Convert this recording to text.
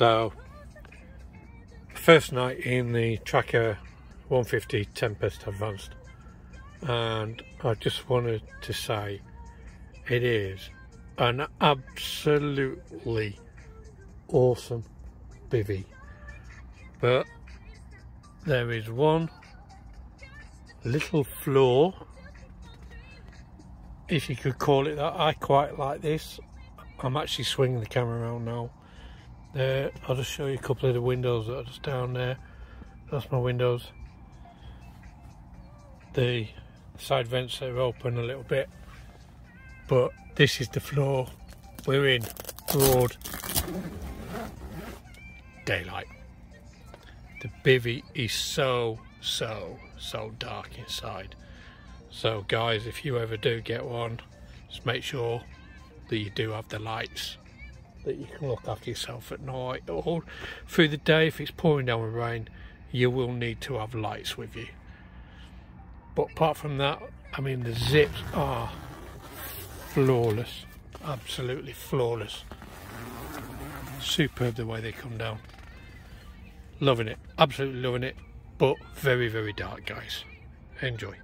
So, first night in the Trakker 150 Tempest Advanced, and I just wanted to say it is an absolutely awesome bivy. But there is one little flaw, if you could call it that. I quite like this. I'm actually swinging the camera around now. There, I'll just show you a couple of the windows that are just down there. That's my windows. The side vents are open a little bit, but this is the floor. We're in broad daylight. The bivy is so, so, so dark inside. So guys, if you ever do get one, just make sure that you do have the lights that you can look after yourself at night or through the day. If it's pouring down with rain you will need to have lights with you. But apart from that I mean the zips are flawless absolutely flawless. Superb the way they come down. Loving it absolutely loving it but very very dark guys. Enjoy